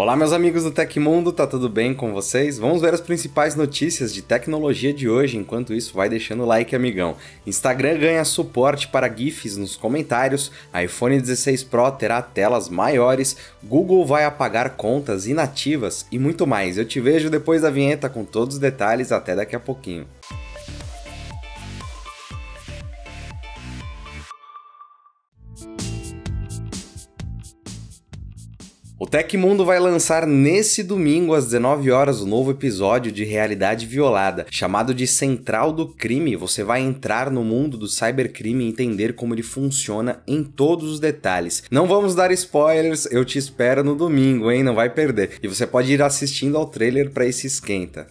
Olá, meus amigos do Tecmundo, tá tudo bem com vocês? Vamos ver as principais notícias de tecnologia de hoje. Enquanto isso, vai deixando o like, amigão. Instagram ganha suporte para GIFs nos comentários, iPhone 16 Pro terá telas maiores, Google vai apagar contas inativas e muito mais. Eu te vejo depois da vinheta com todos os detalhes, até daqui a pouquinho. O Tecmundo vai lançar nesse domingo às 19 horas o um novo episódio de Realidade Violada, chamado de Central do Crime. Você vai entrar no mundo do cybercrime e entender como ele funciona em todos os detalhes. Não vamos dar spoilers, eu te espero no domingo, hein? Não vai perder. E você pode ir assistindo ao trailer para esse esquenta.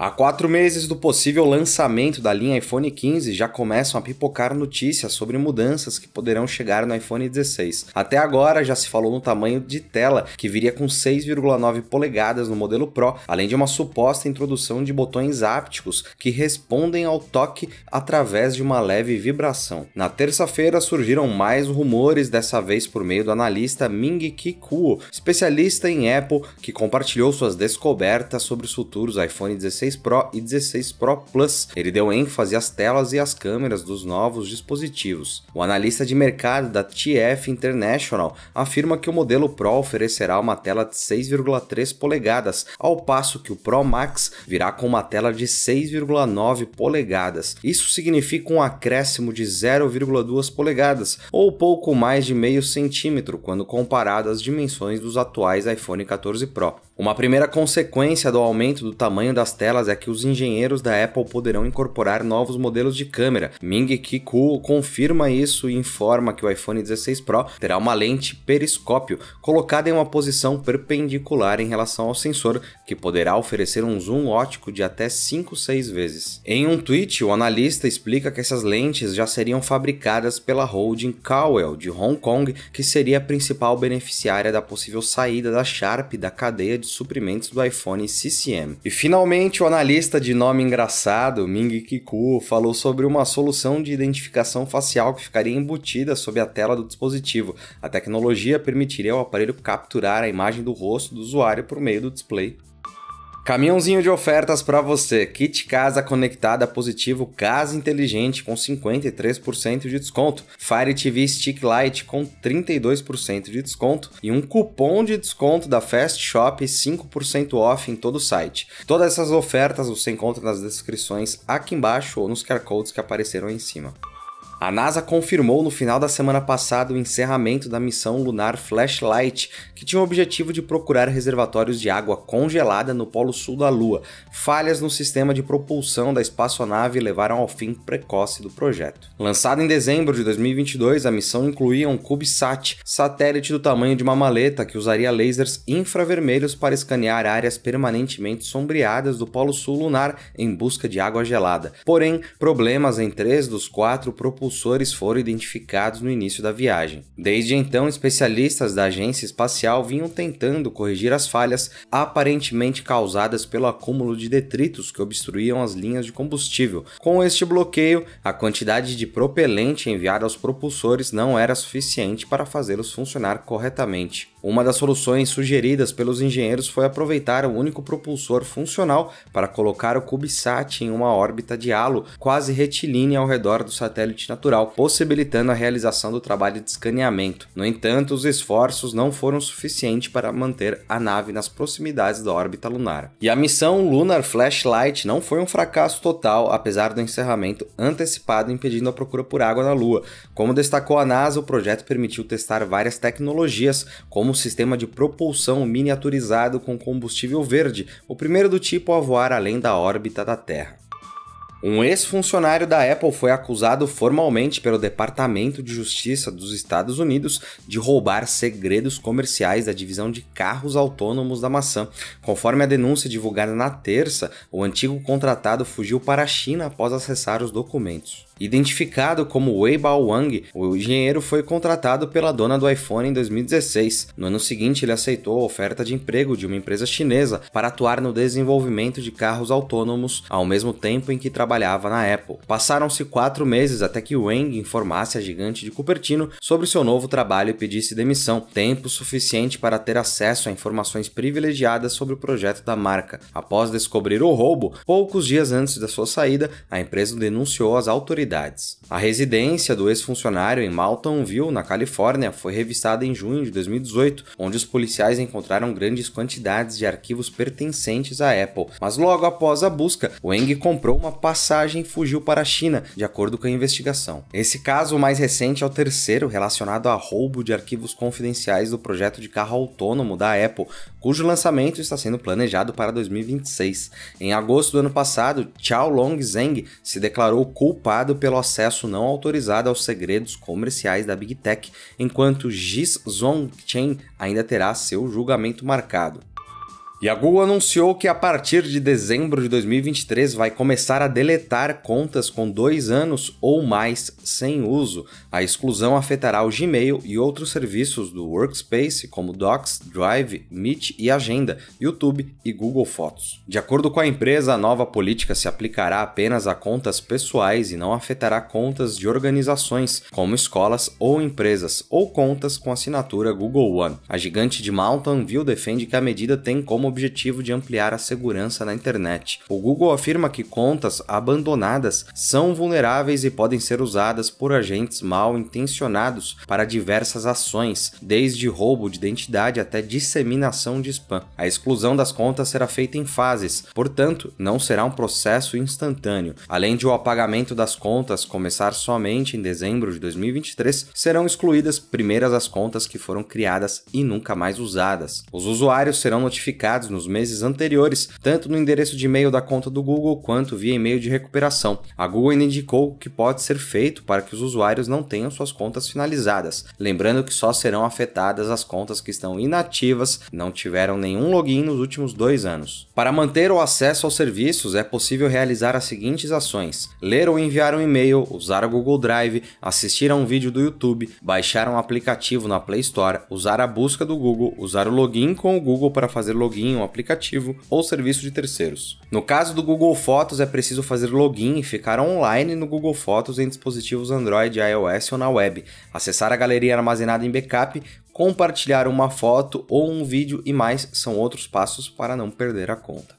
Há quatro meses do possível lançamento da linha iPhone 15, já começam a pipocar notícias sobre mudanças que poderão chegar no iPhone 16. Até agora já se falou no tamanho de tela, que viria com 6,9 polegadas no modelo Pro, além de uma suposta introdução de botões ápticos que respondem ao toque através de uma leve vibração. Na terça-feira surgiram mais rumores, dessa vez por meio do analista Ming Ki Kuo, especialista em Apple, que compartilhou suas descobertas sobre os futuros iPhone 16 16 Pro e 16 Pro Plus. Ele deu ênfase às telas e às câmeras dos novos dispositivos. O analista de mercado da TF International afirma que o modelo Pro oferecerá uma tela de 6,3 polegadas, ao passo que o Pro Max virá com uma tela de 6,9 polegadas. Isso significa um acréscimo de 0,2 polegadas, ou pouco mais de meio centímetro quando comparado às dimensões dos atuais iPhone 14 Pro. Uma primeira consequência do aumento do tamanho das telas é que os engenheiros da Apple poderão incorporar novos modelos de câmera. Ming Chi Kuo confirma isso e informa que o iPhone 16 Pro terá uma lente periscópio colocada em uma posição perpendicular em relação ao sensor, que poderá oferecer um zoom ótico de até 5, 6 vezes. Em um tweet, o analista explica que essas lentes já seriam fabricadas pela holding Cowell de Hong Kong, que seria a principal beneficiária da possível saída da Sharp da cadeia de de suprimentos do iPhone CCM. E finalmente, o analista de nome engraçado, Ming Kiku, falou sobre uma solução de identificação facial que ficaria embutida sob a tela do dispositivo. A tecnologia permitiria ao aparelho capturar a imagem do rosto do usuário por meio do display. Caminhãozinho de ofertas para você. Kit casa conectada positivo Casa Inteligente com 53% de desconto. Fire TV Stick Lite com 32% de desconto e um cupom de desconto da Fast Shop 5% off em todo o site. Todas essas ofertas você encontra nas descrições aqui embaixo ou nos QR codes que apareceram aí em cima. A NASA confirmou no final da semana passada o encerramento da missão lunar Flashlight, que tinha o objetivo de procurar reservatórios de água congelada no polo sul da Lua. Falhas no sistema de propulsão da espaçonave levaram ao fim precoce do projeto. Lançada em dezembro de 2022, a missão incluía um CubeSat, satélite do tamanho de uma maleta que usaria lasers infravermelhos para escanear áreas permanentemente sombreadas do polo sul lunar em busca de água gelada. Porém, problemas em três dos quatro propulsores propulsores foram identificados no início da viagem. Desde então, especialistas da agência espacial vinham tentando corrigir as falhas aparentemente causadas pelo acúmulo de detritos que obstruíam as linhas de combustível. Com este bloqueio, a quantidade de propelente enviada aos propulsores não era suficiente para fazê-los funcionar corretamente. Uma das soluções sugeridas pelos engenheiros foi aproveitar o único propulsor funcional para colocar o CubeSat em uma órbita de halo quase retilínea ao redor do satélite natural, possibilitando a realização do trabalho de escaneamento. No entanto, os esforços não foram suficientes para manter a nave nas proximidades da órbita lunar. E a missão Lunar Flashlight não foi um fracasso total, apesar do encerramento antecipado impedindo a procura por água na Lua. Como destacou a NASA, o projeto permitiu testar várias tecnologias, como como sistema de propulsão miniaturizado com combustível verde, o primeiro do tipo a voar além da órbita da Terra. Um ex-funcionário da Apple foi acusado formalmente pelo Departamento de Justiça dos Estados Unidos de roubar segredos comerciais da divisão de carros autônomos da maçã. Conforme a denúncia divulgada na terça, o antigo contratado fugiu para a China após acessar os documentos. Identificado como Wei Bao Wang, o engenheiro foi contratado pela dona do iPhone em 2016. No ano seguinte, ele aceitou a oferta de emprego de uma empresa chinesa para atuar no desenvolvimento de carros autônomos ao mesmo tempo em que trabalhava na Apple. Passaram-se quatro meses até que Wang informasse a gigante de Cupertino sobre seu novo trabalho e pedisse demissão, tempo suficiente para ter acesso a informações privilegiadas sobre o projeto da marca. Após descobrir o roubo, poucos dias antes da sua saída, a empresa denunciou às autoridades. A residência do ex-funcionário em Maltonville, na Califórnia, foi revistada em junho de 2018, onde os policiais encontraram grandes quantidades de arquivos pertencentes à Apple. Mas logo após a busca, Wang comprou uma passagem e fugiu para a China, de acordo com a investigação. Esse caso mais recente é o terceiro relacionado a roubo de arquivos confidenciais do projeto de carro autônomo da Apple, cujo lançamento está sendo planejado para 2026. Em agosto do ano passado, Chao Long Zheng se declarou culpado pelo acesso não autorizado aos segredos comerciais da Big Tech, enquanto Jis Zhongchen ainda terá seu julgamento marcado. E a Google anunciou que a partir de dezembro de 2023 vai começar a deletar contas com dois anos ou mais sem uso. A exclusão afetará o Gmail e outros serviços do Workspace, como Docs, Drive, Meet e Agenda, YouTube e Google Fotos. De acordo com a empresa, a nova política se aplicará apenas a contas pessoais e não afetará contas de organizações, como escolas ou empresas, ou contas com assinatura Google One. A gigante de Mountain View defende que a medida tem como objetivo de ampliar a segurança na internet. O Google afirma que contas abandonadas são vulneráveis e podem ser usadas por agentes mal intencionados para diversas ações, desde roubo de identidade até disseminação de spam. A exclusão das contas será feita em fases, portanto, não será um processo instantâneo. Além de o apagamento das contas começar somente em dezembro de 2023, serão excluídas primeiras as contas que foram criadas e nunca mais usadas. Os usuários serão notificados nos meses anteriores, tanto no endereço de e-mail da conta do Google quanto via e-mail de recuperação. A Google ainda indicou o que pode ser feito para que os usuários não tenham suas contas finalizadas, lembrando que só serão afetadas as contas que estão inativas, não tiveram nenhum login nos últimos dois anos. Para manter o acesso aos serviços, é possível realizar as seguintes ações: ler ou enviar um e-mail, usar o Google Drive, assistir a um vídeo do YouTube, baixar um aplicativo na Play Store, usar a busca do Google, usar o login com o Google para fazer login um aplicativo ou serviço de terceiros. No caso do Google Fotos, é preciso fazer login e ficar online no Google Fotos em dispositivos Android, iOS ou na web, acessar a galeria armazenada em backup, compartilhar uma foto ou um vídeo e mais são outros passos para não perder a conta.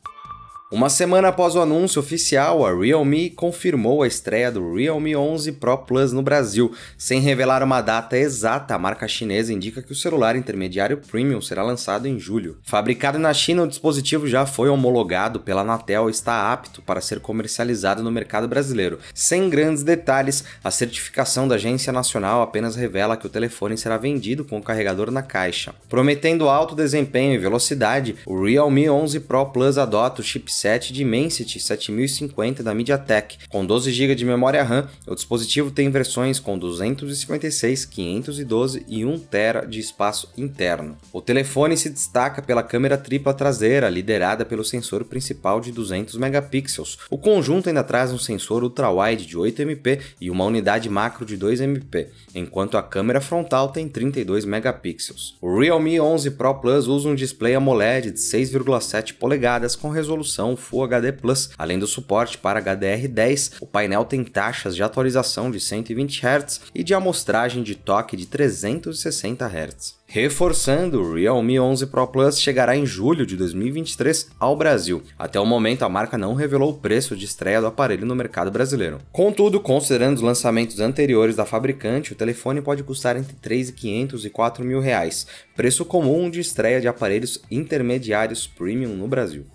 Uma semana após o anúncio oficial, a Realme confirmou a estreia do Realme 11 Pro Plus no Brasil. Sem revelar uma data exata, a marca chinesa indica que o celular intermediário Premium será lançado em julho. Fabricado na China, o dispositivo já foi homologado pela Anatel e está apto para ser comercializado no mercado brasileiro. Sem grandes detalhes, a certificação da Agência Nacional apenas revela que o telefone será vendido com o carregador na caixa. Prometendo alto desempenho e velocidade, o Realme 11 Pro Plus adota o chipset chipset Dimensity 7050 da MediaTek. Com 12 GB de memória RAM, o dispositivo tem versões com 256, 512 e 1 TB de espaço interno. O telefone se destaca pela câmera tripla traseira, liderada pelo sensor principal de 200 megapixels. O conjunto ainda traz um sensor ultra-wide de 8 MP e uma unidade macro de 2 MP, enquanto a câmera frontal tem 32 megapixels. O Realme 11 Pro Plus usa um display AMOLED de 6,7 polegadas com resolução versão Full HD Plus. Além do suporte para HDR10, o painel tem taxas de atualização de 120 Hz e de amostragem de toque de 360 Hz. Reforçando, o Realme 11 Pro Plus chegará em julho de 2023 ao Brasil. Até o momento, a marca não revelou o preço de estreia do aparelho no mercado brasileiro. Contudo, considerando os lançamentos anteriores da fabricante, o telefone pode custar entre 3.500 e 4 mil reais, preço comum de estreia de aparelhos intermediários premium no Brasil.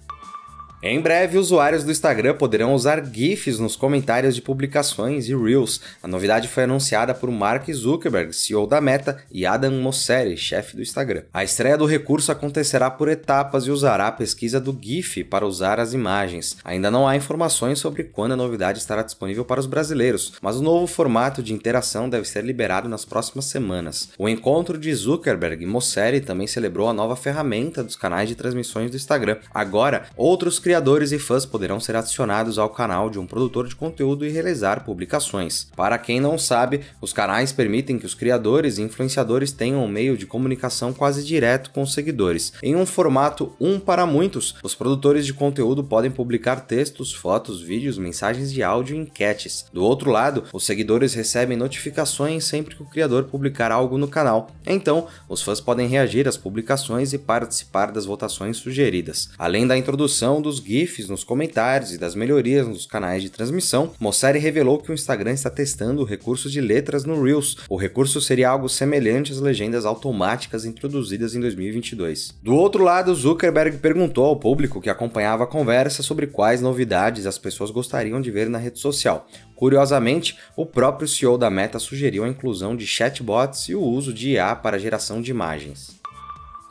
Em breve, usuários do Instagram poderão usar GIFs nos comentários de publicações e Reels. A novidade foi anunciada por Mark Zuckerberg, CEO da Meta, e Adam Mosseri, chefe do Instagram. A estreia do recurso acontecerá por etapas e usará a pesquisa do GIF para usar as imagens. Ainda não há informações sobre quando a novidade estará disponível para os brasileiros, mas o novo formato de interação deve ser liberado nas próximas semanas. O encontro de Zuckerberg e Mosseri também celebrou a nova ferramenta dos canais de transmissões do Instagram. Agora, outros criadores criadores e fãs poderão ser adicionados ao canal de um produtor de conteúdo e realizar publicações. Para quem não sabe, os canais permitem que os criadores e influenciadores tenham um meio de comunicação quase direto com os seguidores. Em um formato um para muitos, os produtores de conteúdo podem publicar textos, fotos, vídeos, mensagens de áudio e enquetes. Do outro lado, os seguidores recebem notificações sempre que o criador publicar algo no canal. Então, os fãs podem reagir às publicações e participar das votações sugeridas. Além da introdução dos GIFs nos comentários e das melhorias nos canais de transmissão, Mosseri revelou que o Instagram está testando o recurso de letras no Reels. O recurso seria algo semelhante às legendas automáticas introduzidas em 2022. Do outro lado, Zuckerberg perguntou ao público que acompanhava a conversa sobre quais novidades as pessoas gostariam de ver na rede social. Curiosamente, o próprio CEO da Meta sugeriu a inclusão de chatbots e o uso de IA para geração de imagens.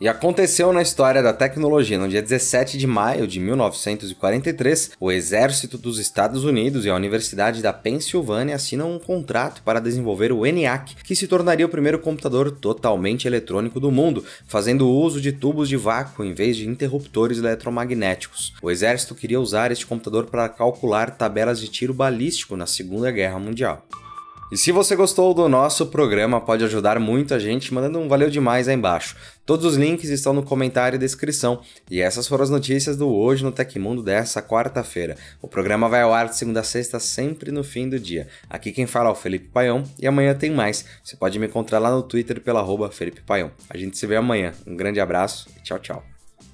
E aconteceu na história da tecnologia. No dia 17 de maio de 1943, o Exército dos Estados Unidos e a Universidade da Pensilvânia assinam um contrato para desenvolver o ENIAC, que se tornaria o primeiro computador totalmente eletrônico do mundo, fazendo uso de tubos de vácuo em vez de interruptores eletromagnéticos. O Exército queria usar este computador para calcular tabelas de tiro balístico na Segunda Guerra Mundial. E se você gostou do nosso programa, pode ajudar muito a gente mandando um valeu demais aí embaixo. Todos os links estão no comentário e descrição. E essas foram as notícias do Hoje no Tecmundo dessa quarta-feira. O programa vai ao ar de segunda a sexta, sempre no fim do dia. Aqui quem fala é o Felipe Paião e amanhã tem mais. Você pode me encontrar lá no Twitter pela arroba Felipe Paião. A gente se vê amanhã. Um grande abraço e tchau, tchau.